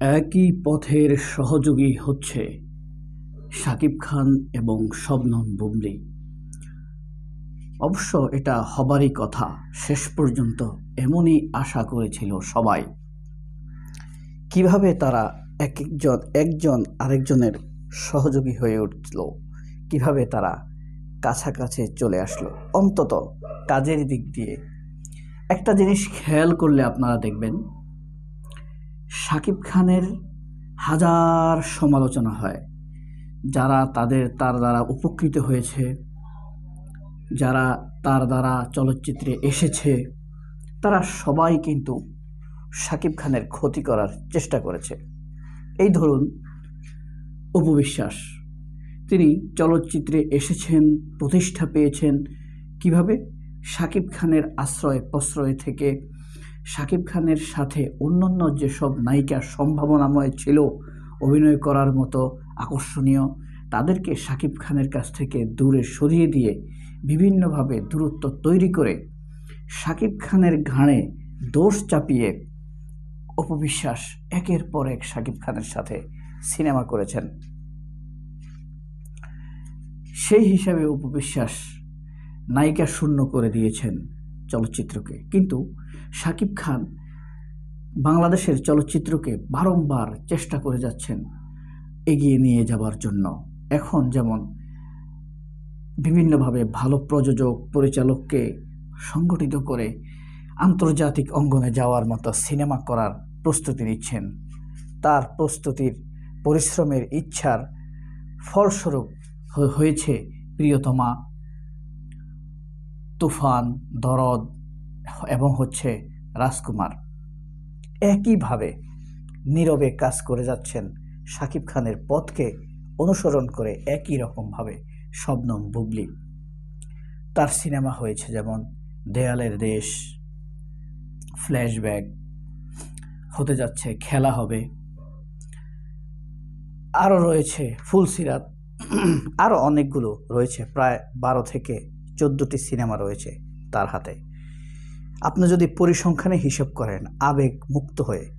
একই পথের সহযোগী হচ্ছে শাকিব খান এবং শবনম বুবলি অবশ্য এটা হবারই কথা, শেষ পর্যন্ত এমনই আশা করেছিল সবাই। কীভাবে তারা এক একজন একজন আরেকজনের সহযোগী হয়ে উঠল, কীভাবে তারা কাছাকাছি চলে আসলো, অন্তত কাজের দিক দিয়ে। একটা জিনিস খেয়াল করলে আপনারা দেখবেন শাকিব খানের হাজার সমালোচনা হয়। যারা তাদের, তার দ্বারা উপকৃত হয়েছে, যারা তার দ্বারা চলচ্চিত্রে এসেছে, তারা সবাই কিন্তু শাকিব খানের ক্ষতি করার চেষ্টা করেছে। এই ধরুন উপবিশ্বাস তিনি চলচ্চিত্রে এসেছেন, প্রতিষ্ঠা পেয়েছেন। কীভাবে? শাকিব খানের আশ্রয় প্রশ্রয় থেকে শাকিব খানের সাথে অন্যান্য যেসব নায়িকার সম্ভাবনাময় ছিল অভিনয় করার মতো আকর্ষণীয়, তাদেরকে শাকিব খানের কাছ থেকে দূরে সরিয়ে দিয়ে বিভিন্নভাবে দূরত্ব তৈরি করে শাকিব খানের ঘাড়ে দোষ চাপিয়ে অপবিশ্বাস একের পর এক শাকিব খানের সাথে সিনেমা করেছেন। সেই হিসাবে উপবিশ্বাস নায়িকা শূন্য করে দিয়েছেন। চলচ্চিত্রকে। কিন্তু শাকিব খান বাংলাদেশের চলচ্চিত্রকে বারংবার চেষ্টা করে যাচ্ছেন এগিয়ে নিয়ে যাবার জন্য। এখন যেমন বিভিন্নভাবে ভালো প্রযোজক, পরিচালককে সংগঠিত করে আন্তর্জাতিক অঙ্গনে যাওয়ার মতো সিনেমা করার প্রস্তুতি নিচ্ছেন। তার প্রস্তুতির পরিশ্রমের ইচ্ছার ফলস্বরূপ হয়েছে প্রিয়তমা তুফান, দরদ এবং হচ্ছে রাজকুমার। একইভাবে নীরবে কাজ করে যাচ্ছেন শাকিব খানের পথকে অনুসরণ করে একই রকমভাবে শবনম বুবলি। তার সিনেমা হয়েছে যেমন দেয়ালের দেশ, ফ্ল্যাশব্যাক, হতে যাচ্ছে খেলা হবে। আরও রয়েছে ফুলসিরাত। আরও অনেকগুলো রয়েছে, প্রায় বারো থেকে চোদ্দোটি সিনেমা রয়েছে তার হাতে। আপনি যদি পরিসংখ্যানে হিসাব করেন, আবেগ মুক্ত হয়ে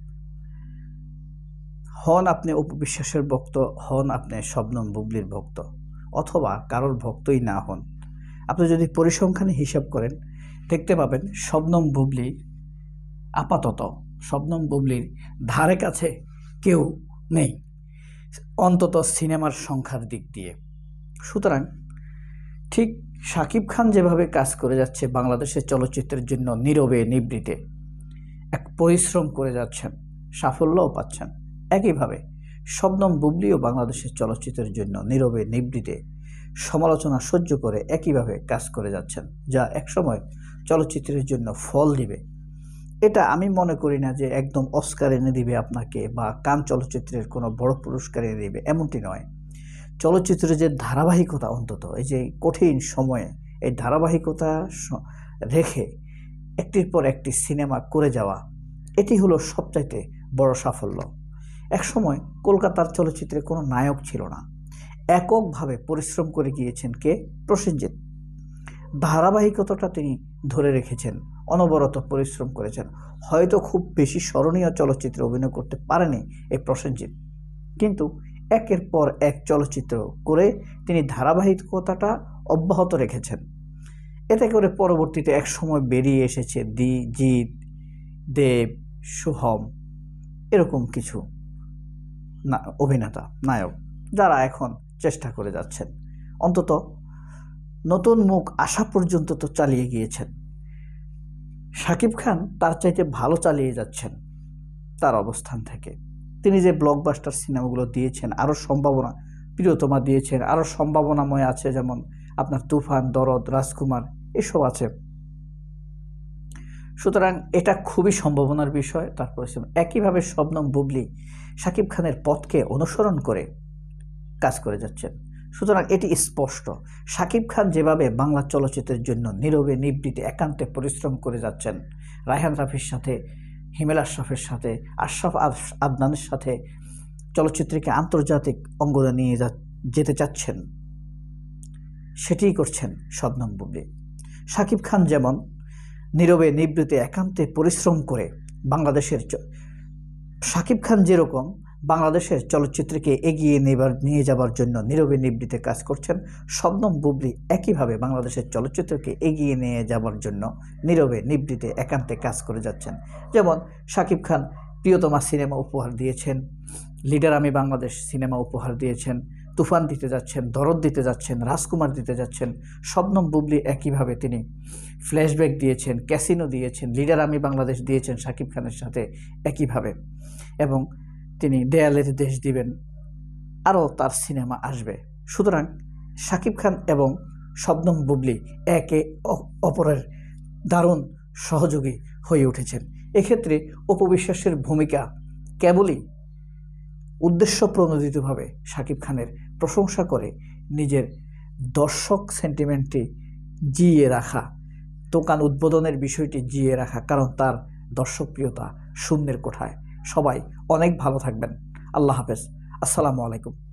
হন আপনি উপবিশ্বাসের ভক্ত, হন আপনি শবনম বুবলির ভক্ত, অথবা কারোর ভক্তই না হন। আপনি যদি পরিসংখ্যানে হিসাব করেন, দেখতে পাবেন শবনম বুবলি আপাতত, শবনম বুবলির ধারে কাছে কেউ নেই, অন্তত সিনেমার সংখ্যার দিক দিয়ে। সুতরাং ঠিক শাকিব খান যেভাবে কাজ করে যাচ্ছে বাংলাদেশের চলচ্চিত্রের জন্য নীরবে নিবৃতে, এক পরিশ্রম করে যাচ্ছেন, সাফল্যও পাচ্ছেন। একইভাবে শবনম বুবলিও বাংলাদেশের চলচ্চিত্রের জন্য নীরবে নিবৃতে, সমালোচনা সহ্য করে একইভাবে কাজ করে যাচ্ছেন, যা একসময় চলচ্চিত্রের জন্য ফল দিবে। এটা আমি মনে করি না যে একদম অস্কার এনে দিবে আপনাকে বা কান চলচ্চিত্রের কোনো বড় পুরস্কার এনে দিবে, এমনটি নয়। চলচ্চিত্রের যে ধারাবাহিকতা অন্তত, এই যে কঠিন সময়ে এই ধারাবাহিকতা রেখে একটির পর একটি সিনেমা করে যাওয়া, এটি হলো সবচাইতে বড় সাফল্য। একসময় কলকাতার চলচ্চিত্রে কোনো নায়ক ছিল না। এককভাবে পরিশ্রম করে গিয়েছেন কে? প্রসেনজিৎ। ধারাবাহিকতাটা তিনি ধরে রেখেছেন, অনবরত পরিশ্রম করেছেন। হয়তো খুব বেশি স্মরণীয় চলচ্চিত্রে অভিনয় করতে পারেনি এই প্রসেনজিৎ। কিন্তু একের পর এক চলচ্চিত্র করে তিনি ধারাবাহিকতাটা অব্যাহত রেখেছেন। এতে করে পরবর্তীতে এক সময় বেরিয়ে এসেছে দি, জিৎ, দেব সোহম এরকম কিছু না, অভিনেতা, নায়ক যারা এখন চেষ্টা করে যাচ্ছেন। অন্তত নতুন মুখ আসা পর্যন্ত তো চালিয়ে গিয়েছেন। শাকিব খান তার চাইতে ভালো চালিয়ে যাচ্ছেন তার অবস্থান থেকে। তিনি যে ব্লকবাস্টার সিনেমাগুলো দিয়েছেন আরও সম্ভাবনা, প্রিয়তমা দিয়েছেন আরও সম্ভাবনাময় আছে যেমন আপনার তুফান, দরদ, রাজকুমার, এসব আছে। সুতরাং এটা খুবই সম্ভাবনার বিষয়। তারপরে একইভাবে শবনম বুবলি শাকিব খানের পথকে অনুসরণ করে কাজ করে যাচ্ছেন। সুতরাং এটি স্পষ্ট। শাকিব খান যেভাবে বাংলা চলচ্চিত্রের জন্য নীরবে নিবৃত্তি একান্তে পরিশ্রম করে যাচ্ছেন, রায়হান রাফির সাথে হিমেল আশরাফের সাথে, আশরাফ আদনানের সাথে চলচ্চিত্রকে আন্তর্জাতিক অঙ্গনে নিয়ে যেতে চাচ্ছেন, সেটিই করছেন শবনম বুবলি। শাকিব খান যেমন নীরবে নিবৃতে একান্তে পরিশ্রম করে বাংলাদেশের শাকিব খান যেরকম বাংলাদেশের চলচ্চিত্রকে এগিয়ে নেবার, নিয়ে যাবার জন্য নীরবে নিবৃতে কাজ করছেন শবনম বুবলি। একইভাবে বাংলাদেশের চলচ্চিত্রকে এগিয়ে নিয়ে যাবার জন্য নীরবে নিবৃতে একান্তে কাজ করে যাচ্ছেন। যেমন শাকিব খান প্রিয়তমা সিনেমা উপহার দিয়েছেন, লিডার আমি বাংলাদেশ সিনেমা উপহার দিয়েছেন, তুফান দিতে যাচ্ছেন, দরদ দিতে যাচ্ছেন, রাজকুমার দিতে যাচ্ছেন, শবনম বুবলি একইভাবে তিনি ফ্ল্যাশব্যাক দিয়েছেন, ক্যাসিনো দিয়েছেন, লিডার আমি বাংলাদেশ দিয়েছেন শাকিব খানের সাথে একইভাবে। এবং তিনি দেয়ালের দেশ দিবেন, আরও তার সিনেমা আসবে। সুতরাং শাকিব খান এবং শবনম বুবলি একে অপরের দারুণ সহযোগী হয়ে উঠেছেন। এক্ষেত্রে উপবিশ্বাসের ভূমিকা কেবলই উদ্দেশ্য প্রণোদিতভাবে শাকিব খানের প্রশংসা করে নিজের দর্শক সেন্টিমেন্টটি জিয়ে রাখা, দোকান উদ্বোধনের বিষয়টি জিয়ে রাখা, কারণ তার দর্শকপ্রিয়তা শূন্যের কোঠায়। সবাই অনেক ভালো থাকবেন। আল্লাহ হাফেজ। আসসালামু আলাইকুম।